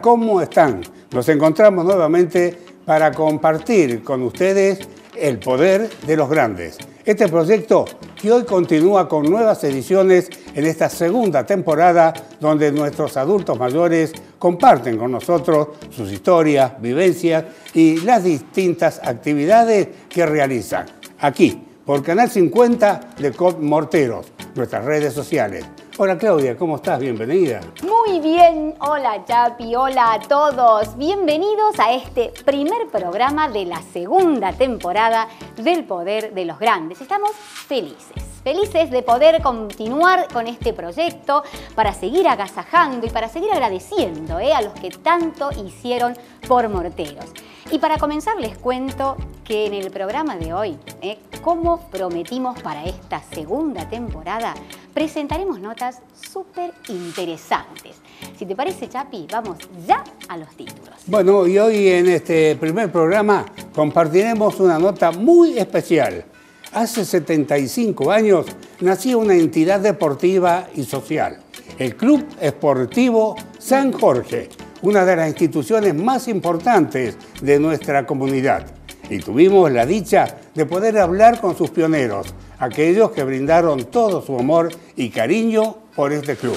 ¿cómo están? Nos encontramos nuevamente para compartir con ustedes el poder de los grandes. Este proyecto que hoy continúa con nuevas ediciones en esta segunda temporada donde nuestros adultos mayores comparten con nosotros sus historias, vivencias y las distintas actividades que realizan. Aquí, por Canal 50 de COP Morteros, nuestras redes sociales. Hola Claudia, ¿cómo estás? Bienvenida. Muy bien, hola Chapi, hola a todos. Bienvenidos a este primer programa de la segunda temporada del Poder de los Grandes. Estamos felices felices de poder continuar con este proyecto para seguir agasajando y para seguir agradeciendo eh, a los que tanto hicieron por Morteros. Y para comenzar les cuento que en el programa de hoy, eh, como prometimos para esta segunda temporada, presentaremos notas súper interesantes. Si te parece, Chapi, vamos ya a los títulos. Bueno, y hoy en este primer programa compartiremos una nota muy especial Hace 75 años nació una entidad deportiva y social, el Club Esportivo San Jorge, una de las instituciones más importantes de nuestra comunidad. Y tuvimos la dicha de poder hablar con sus pioneros, aquellos que brindaron todo su amor y cariño por este club.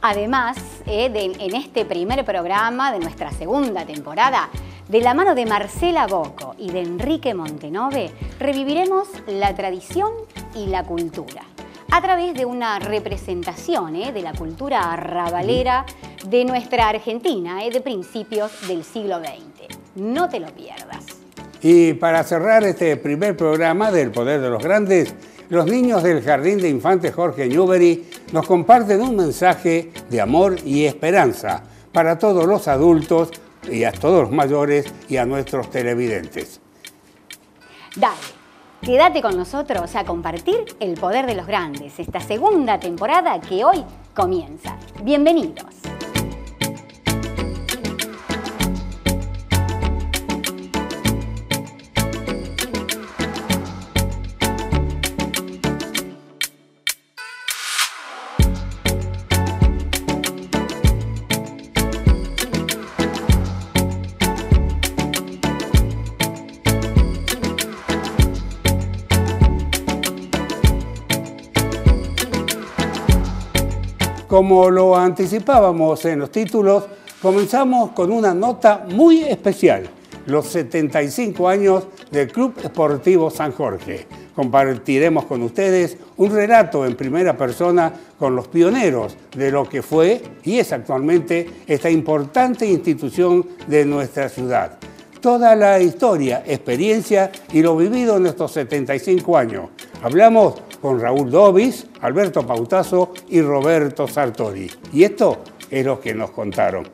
Además, eh, en este primer programa de nuestra segunda temporada, de la mano de Marcela Boco y de Enrique Montenove, reviviremos la tradición y la cultura a través de una representación eh, de la cultura arrabalera de nuestra Argentina eh, de principios del siglo XX. No te lo pierdas. Y para cerrar este primer programa del Poder de los Grandes, los niños del Jardín de Infantes Jorge Newbery nos comparten un mensaje de amor y esperanza para todos los adultos y a todos los mayores y a nuestros televidentes. Dale, quédate con nosotros a compartir el poder de los grandes, esta segunda temporada que hoy comienza. Bienvenidos. Como lo anticipábamos en los títulos, comenzamos con una nota muy especial, los 75 años del Club Esportivo San Jorge. Compartiremos con ustedes un relato en primera persona con los pioneros de lo que fue y es actualmente esta importante institución de nuestra ciudad. Toda la historia, experiencia y lo vivido en estos 75 años. Hablamos con Raúl Dobis, Alberto Pautazo y Roberto Sartori. Y esto es lo que nos contaron.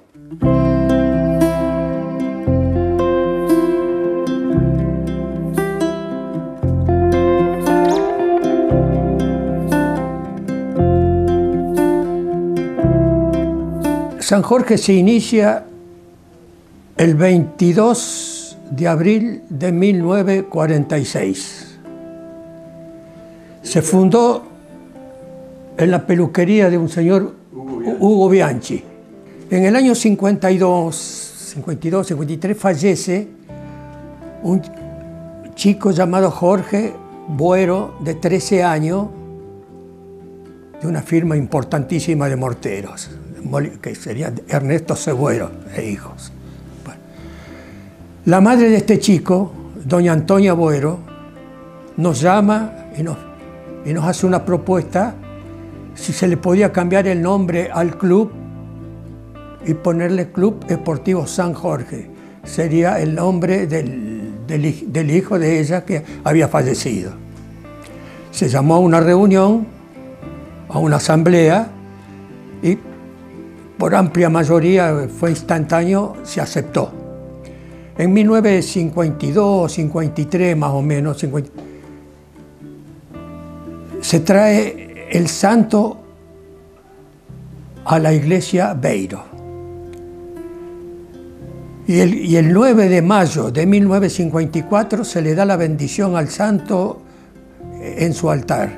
San Jorge se inicia el 22 de abril de 1946 se fundó en la peluquería de un señor Hugo Bianchi. En el año 52, 52, 53 fallece un chico llamado Jorge Buero, de 13 años, de una firma importantísima de morteros, que sería Ernesto Cebuero e hijos. La madre de este chico, doña Antonia Buero, nos llama y nos y nos hace una propuesta si se le podía cambiar el nombre al club y ponerle Club Esportivo San Jorge. Sería el nombre del, hijo de ella que había fallecido. Se llamó a una reunión, a una asamblea, y por amplia mayoría fue instantáneo, se aceptó. En 1952, 53 más o menos, se trae el santo a la iglesia Beiro. Y el, 9 de mayo de 1954 se le da la bendición al santo en su altar,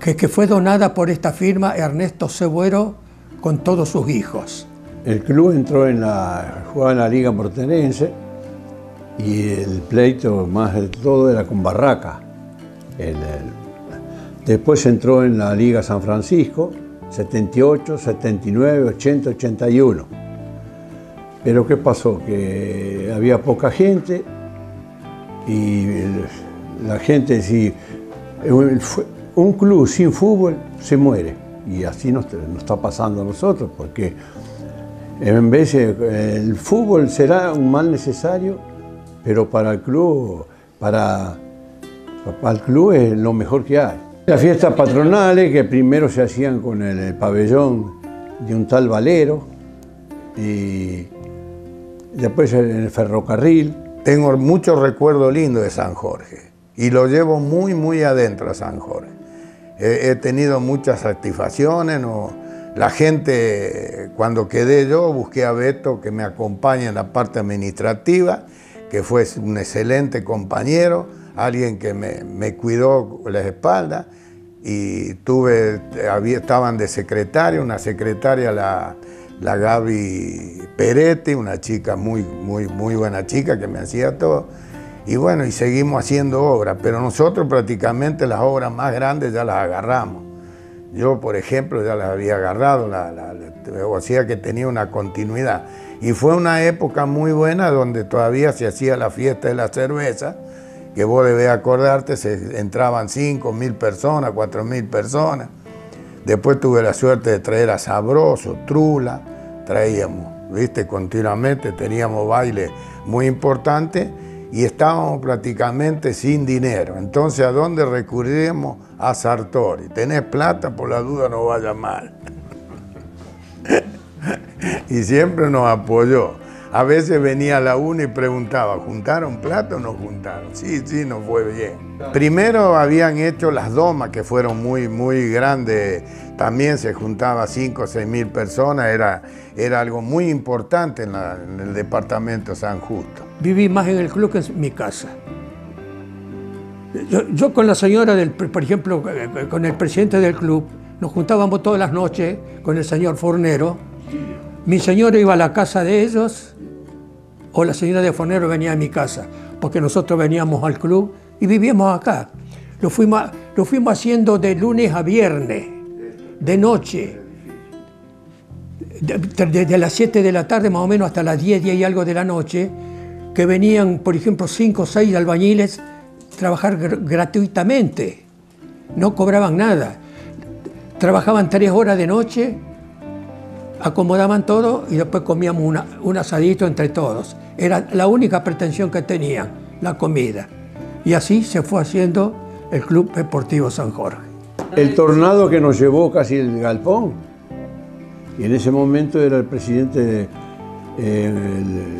que, fue donada por esta firma Ernesto Cebuero con todos sus hijos. El club entró en la, jugaba en la Liga Portenense y el pleito más de todo era con Barraca. Después entró en la Liga San Francisco, 78, 79, 80, 81. Pero ¿qué pasó? Que había poca gente y la gente, si un club sin fútbol se muere. Y así nos, nos está pasando a nosotros, porque en vez de, el fútbol será un mal necesario, pero para el club, para, para el club es lo mejor que hay. Las fiestas patronales que primero se hacían con el, pabellón de un tal Valero y después en el ferrocarril. Tengo muchos recuerdos lindos de San Jorge y lo llevo muy, muy adentro a San Jorge. He, tenido muchas satisfacciones. No, la gente, cuando quedé yo, busqué a Beto que me acompañe en la parte administrativa, que fue un excelente compañero, alguien que me, me cuidó las espaldas y tuve, había, estaban de secretaria, una secretaria, la, la Gaby Peretti, una chica muy, muy, muy buena chica que me hacía todo. Y bueno, y seguimos haciendo obras, pero nosotros prácticamente las obras más grandes ya las agarramos. Yo, por ejemplo, ya las había agarrado, la, o sea que tenía una continuidad. Y fue una época muy buena donde todavía se hacía la fiesta de la cerveza, que vos debés acordarte, se entraban 5 mil personas, 4 mil personas. Después tuve la suerte de traer a Sabroso, Trula, traíamos, viste, continuamente teníamos baile muy importante y estábamos prácticamente sin dinero. Entonces, ¿a dónde recurrimos? A Sartori. ¿Tenés plata? Por la duda no vaya mal. y siempre nos apoyó. A veces venía a la una y preguntaba, ¿juntaron plata o no juntaron? Sí, sí, nos fue bien. Primero habían hecho las domas que fueron muy, muy grandes. También se juntaba 5 o 6 mil personas. Era, era algo muy importante en, en el departamento San Justo viví más en el club que en mi casa. Yo, con la señora, del, por ejemplo, con el presidente del club, nos juntábamos todas las noches con el señor Fornero. Mi señora iba a la casa de ellos o la señora de Fornero venía a mi casa, porque nosotros veníamos al club y vivíamos acá. Lo fuimos, haciendo de lunes a viernes, de noche, desde las 7 de la tarde más o menos hasta las 10, 10 y algo de la noche, que venían, por ejemplo, cinco o seis albañiles trabajar gratuitamente, no cobraban nada. Trabajaban tres horas de noche, acomodaban todo y después comíamos un asadito entre todos. Era la única pretensión que tenían, la comida. Y así se fue haciendo el Club Deportivo San Jorge. El tornado que nos llevó casi el galpón, y en ese momento era el presidente el,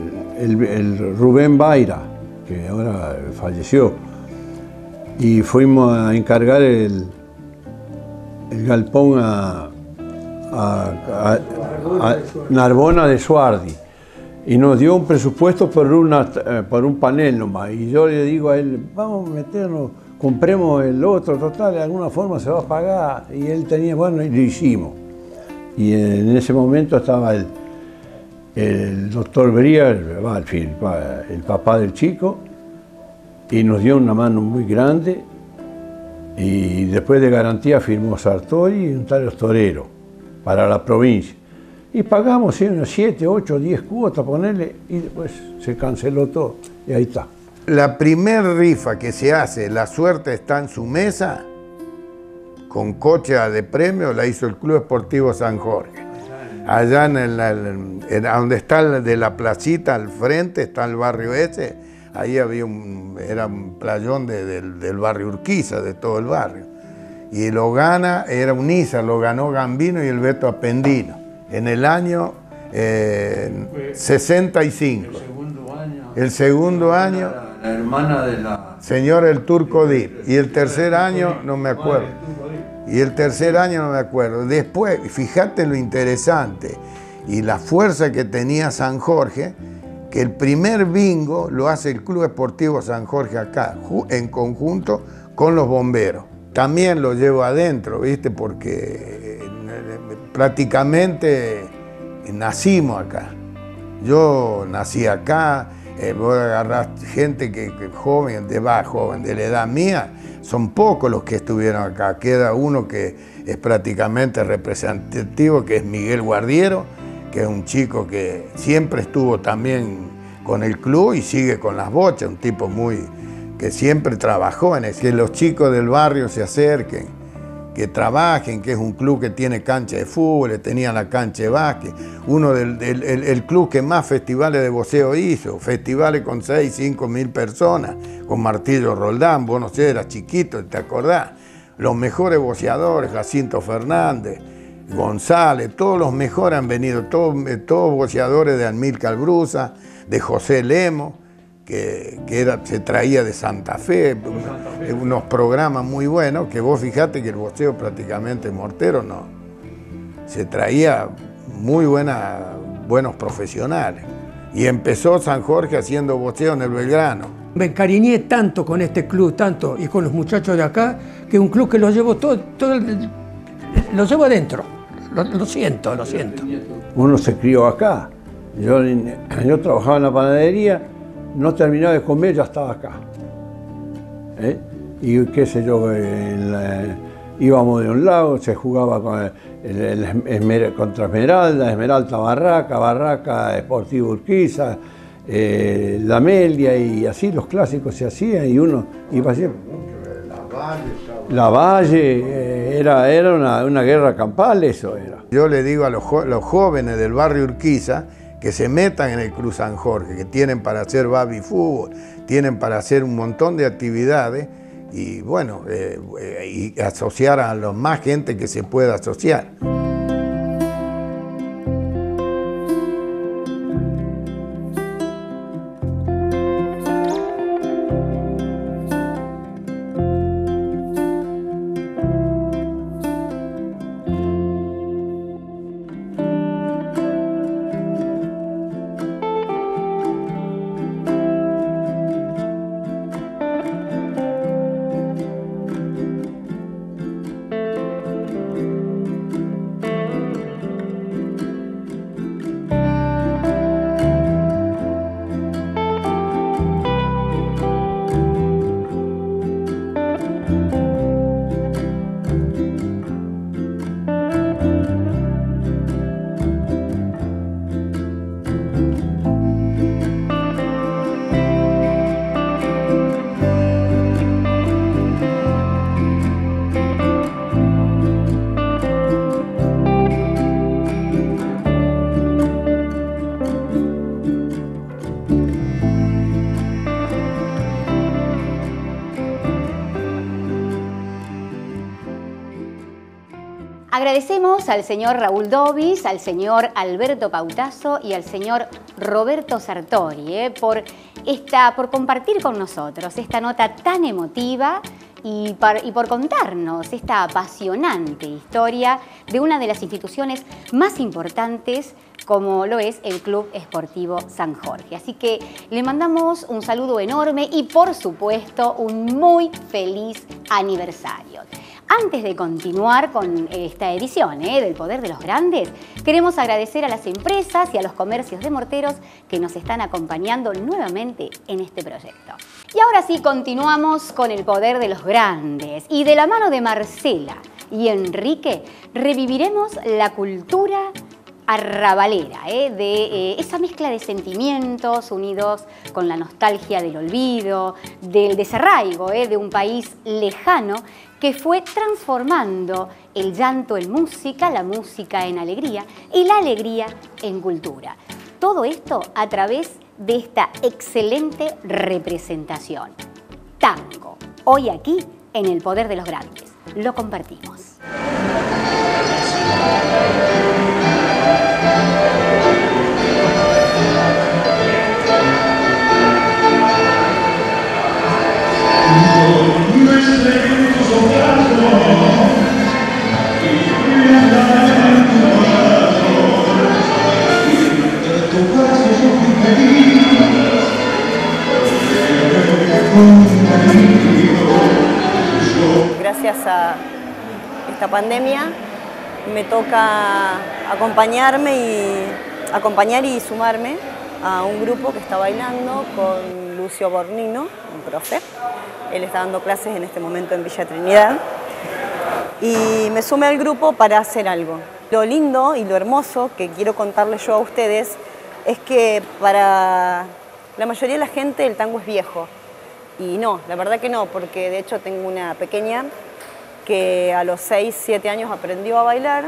Rubén Baira, que ahora falleció, y fuimos a encargar el galpón a, Narbona de Suardi y nos dio un presupuesto por, una, eh, por un panel nomás. Y yo le digo a él, vamos a meternos, compremos el otro, total, de alguna forma se va a pagar. Y él tenía, bueno, y lo hicimos. Y en ese momento estaba el, el doctor Bería, el, papá del chico, y nos dio una mano muy grande. Y después de garantía firmó Sartori y un tal Torero para la provincia. Y pagamos unas 7, 8, 10 cuotas, ponerle, y después se canceló todo. Y ahí está. La primer rifa que se hace, La Suerte está en su mesa, con coche de premio, la hizo el Club Esportivo San Jorge allá en, el, donde está de la placita al frente, está el barrio ese, ahí había un, era un playón del, barrio Urquiza, de todo el barrio. Y lo gana, era un ISA, lo ganó Gambino y el Beto Apendino, en el año 65. El segundo año. El segundo año. La, hermana de la... Señor el Turco Dip. Y el tercer año, no me acuerdo. Y el tercer año no me acuerdo. Después, fíjate lo interesante y la fuerza que tenía San Jorge, que el primer bingo lo hace el Club Esportivo San Jorge acá, en conjunto con los bomberos. También lo llevo adentro, ¿viste? Porque prácticamente nacimos acá. Yo nací acá, eh, voy a agarrar gente que, joven, de va, joven, de la edad mía, son pocos los que estuvieron acá. Queda uno que es prácticamente representativo, que es Miguel Guardiero, que es un chico que siempre estuvo también con el club y sigue con las bochas, un tipo muy que siempre trabajó en eso, que los chicos del barrio se acerquen que trabajen, que es un club que tiene cancha de fútbol, tenía la cancha de básquet, uno del, el, club que más festivales de boxeo hizo, festivales con 6, 5 mil personas, con Martillo Roldán, vos no sé, eras chiquito, ¿te acordás? Los mejores boxeadores, Jacinto Fernández, González, todos los mejores han venido, todos, eh, todos boxeadores de Almir Brusa, de José Lemo que, era, se traía de Santa Fe, unos programas muy buenos, que vos fijate que el boxeo prácticamente mortero no. Se traía muy buena, buenos profesionales. Y empezó San Jorge haciendo boxeo en el Belgrano. Me encariñé tanto con este club, tanto, y con los muchachos de acá, que un club que lo llevo todo, todo lo llevo adentro. Lo, siento, lo siento. Uno se crió acá. Yo, yo trabajaba en la panadería no terminaba de comer, ya estaba acá. ¿Eh? Y qué sé yo, íbamos de un lado, se jugaba contra Esmeralda, Esmeralda Barraca, Barraca Esportivo Urquiza, eh, La Melia y así los clásicos se hacían y uno iba siempre. La Valle, eh, era, era una, una, guerra campal, eso era. Yo le digo a los, los jóvenes del barrio Urquiza que se metan en el Cruz San Jorge, que tienen para hacer baby fútbol, tienen para hacer un montón de actividades y bueno, eh, eh, y asociar a los más gente que se pueda asociar. Agradecemos al señor Raúl Dobis, al señor Alberto Pautazo y al señor Roberto Sartori eh, por, esta, por compartir con nosotros esta nota tan emotiva y por, contarnos esta apasionante historia de una de las instituciones más importantes como lo es el Club Esportivo San Jorge. Así que le mandamos un saludo enorme y por supuesto un muy feliz aniversario. Antes de continuar con esta edición ¿eh? del Poder de los Grandes, queremos agradecer a las empresas y a los comercios de morteros que nos están acompañando nuevamente en este proyecto. Y ahora sí, continuamos con el Poder de los Grandes. Y de la mano de Marcela y Enrique, reviviremos la cultura arrabalera, ¿eh? de eh, esa mezcla de sentimientos unidos con la nostalgia del olvido, del desarraigo de un país lejano que fue transformando el llanto en música, la música en alegría y la alegría en cultura. Todo esto a través de esta excelente representación. Tango, hoy aquí en El Poder de los Grandes. Lo compartimos. Gracias a esta pandemia me toca acompañarme y acompañar y sumarme a un grupo que está bailando con Lucio Bornino, un profe. Él está dando clases en este momento en Villa Trinidad. Y me sumé al grupo para hacer algo. Lo lindo y lo hermoso que quiero contarles yo a ustedes es que para la mayoría de la gente el tango es viejo. Y no, la verdad que no, porque de hecho tengo una pequeña que a los 6, 7 años aprendió a bailar,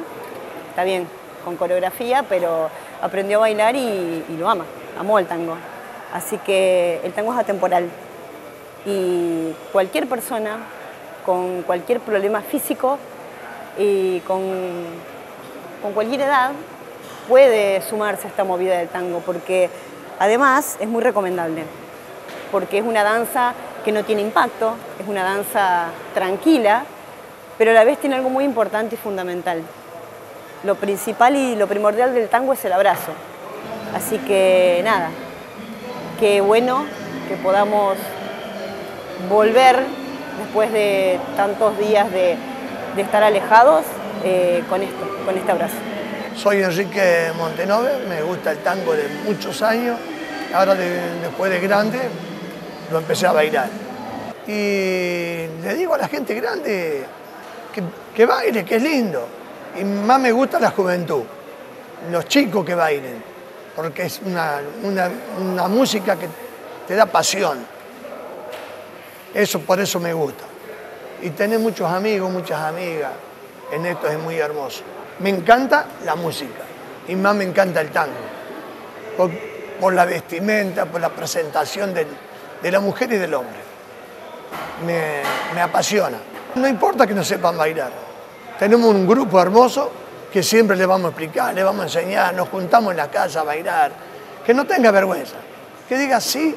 está bien, con coreografía, pero aprendió a bailar y, lo ama, amó el tango. Así que el tango es atemporal y cualquier persona con cualquier problema físico y con, con cualquier edad puede sumarse a esta movida del tango porque además es muy recomendable porque es una danza que no tiene impacto, es una danza tranquila, pero a la vez tiene algo muy importante y fundamental. Lo principal y lo primordial del tango es el abrazo. Así que nada, qué bueno que podamos volver después de tantos días de, estar alejados eh, con esto, con este abrazo. Soy Enrique Montenove, me gusta el tango de muchos años, ahora después de grande lo empecé a bailar. Y le digo a la gente grande, que, baile, que es lindo. Y más me gusta la juventud, los chicos que bailen, porque es una, una música que te da pasión. Eso por eso me gusta. Y tener muchos amigos, muchas amigas en esto es muy hermoso. Me encanta la música y más me encanta el tango. Por, la vestimenta, por la presentación de, de la mujer y del hombre. Me, me apasiona. No importa que no sepan bailar. Tenemos un grupo hermoso que siempre le vamos a explicar, le vamos a enseñar, nos juntamos en la casa a bailar. Que no tenga vergüenza, que diga sí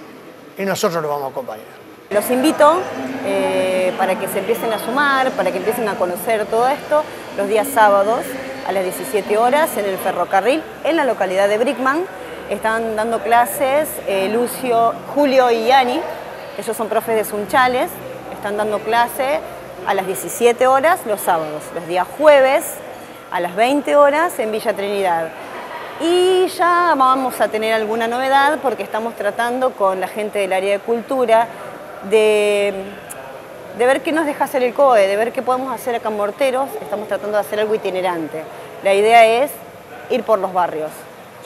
y nosotros lo vamos a acompañar. Los invito eh, para que se empiecen a sumar, para que empiecen a conocer todo esto los días sábados a las 17 horas en el ferrocarril en la localidad de Brickman. Están dando clases eh, Lucio, Julio y Yani, ellos son profes de Sunchales, están dando clase a las 17 horas los sábados, los días jueves a las 20 horas en Villa Trinidad. Y ya vamos a tener alguna novedad porque estamos tratando con la gente del área de cultura de, ver qué nos deja hacer el COE, de ver qué podemos hacer acá en Morteros. Estamos tratando de hacer algo itinerante. La idea es ir por los barrios,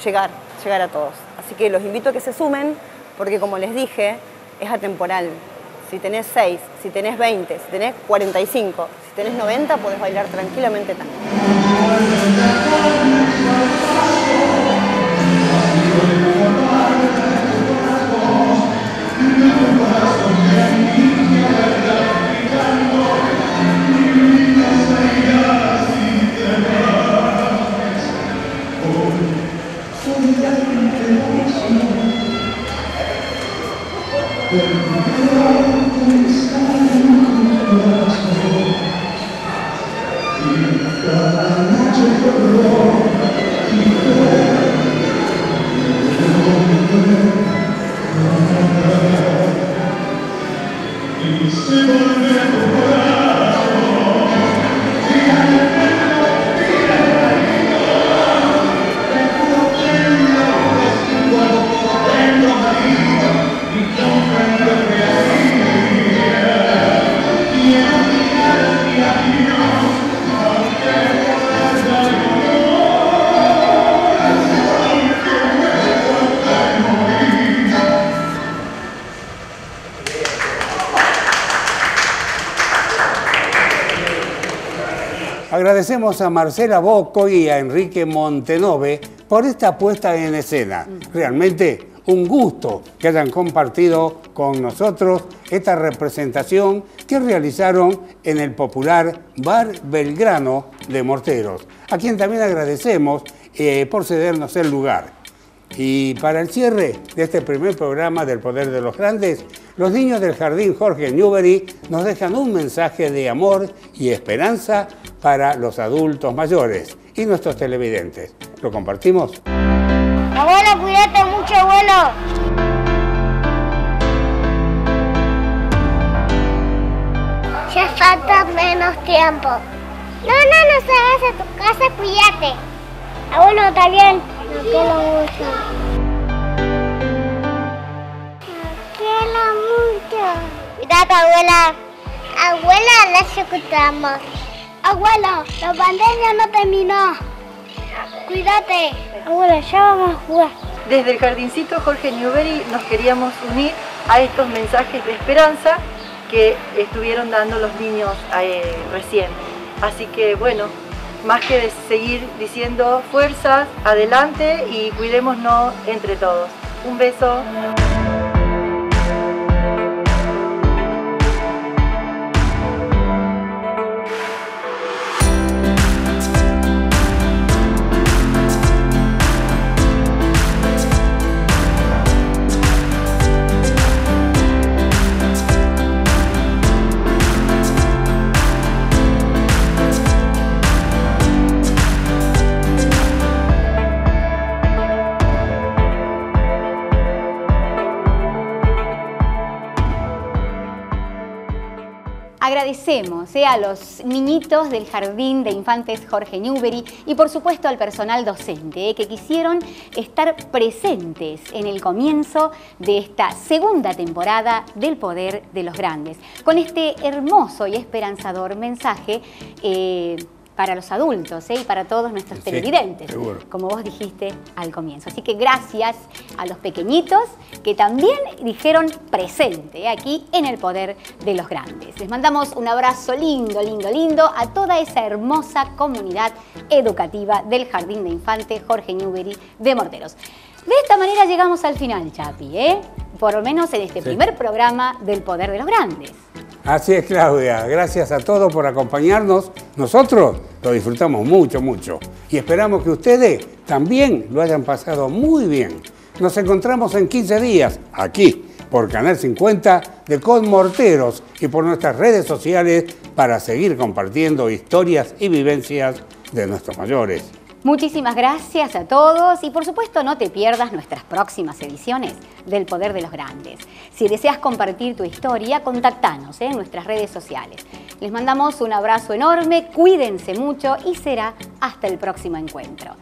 llegar, llegar a todos. Así que los invito a que se sumen porque como les dije, es atemporal si tenés 6, si tenés 20, si tenés 45, si tenés 90, podés bailar tranquilamente tanto. Agradecemos a Marcela Bocco y a Enrique Montenove por esta puesta en escena. Realmente un gusto que hayan compartido con nosotros esta representación que realizaron en el popular Bar Belgrano de Morteros, a quien también agradecemos eh, por cedernos el lugar. Y para el cierre de este primer programa del Poder de los Grandes, los niños del Jardín Jorge Newbery nos dejan un mensaje de amor y esperanza para los adultos mayores y nuestros televidentes. ¿Lo compartimos? Abuelo, cuídate mucho, abuelo. Ya falta menos tiempo. No, no, no salgas a tu casa, cuídate. Abuelo, está Lo quiero mucho. Lo quiero mucho. Cuídate, abuela. Abuela, la escuchamos. Abuelo, la pandemia no terminó. Cuídate. Abuela, ya vamos a jugar. Desde el jardincito Jorge Newbery nos queríamos unir a estos mensajes de esperanza que estuvieron dando los niños eh, recién. Así que bueno, más que de seguir diciendo fuerzas, adelante y cuidémonos entre todos. Un beso. Agradecemos eh, a los niñitos del Jardín de Infantes Jorge Newbery y por supuesto al personal docente eh, que quisieron estar presentes en el comienzo de esta segunda temporada del Poder de los Grandes, con este hermoso y esperanzador mensaje. Para los adultos ¿eh? y para todos nuestros Sí, televidentes, seguro. como vos dijiste al comienzo. Así que gracias a los pequeñitos que también dijeron presente ¿eh? aquí en el poder de los grandes. Les mandamos un abrazo lindo, lindo, lindo a toda esa hermosa comunidad educativa del Jardín de Infantes Jorge Newbery de Morteros. De esta manera llegamos al final, Chapi, ¿eh? por lo menos en este primer programa del poder de los grandes. Así es, Claudia. Gracias a todos por acompañarnos. Nosotros lo disfrutamos mucho, mucho. Y esperamos que ustedes también lo hayan pasado muy bien. Nos encontramos en 15 días, aquí, por Canal 50 de Con Morteros y por nuestras redes sociales para seguir compartiendo historias y vivencias de nuestros mayores. Muchísimas gracias a todos y por supuesto no te pierdas nuestras próximas ediciones del Poder de los Grandes. Si deseas compartir tu historia, contactanos ¿eh? en nuestras redes sociales. Les mandamos un abrazo enorme, cuídense mucho y será hasta el próximo encuentro.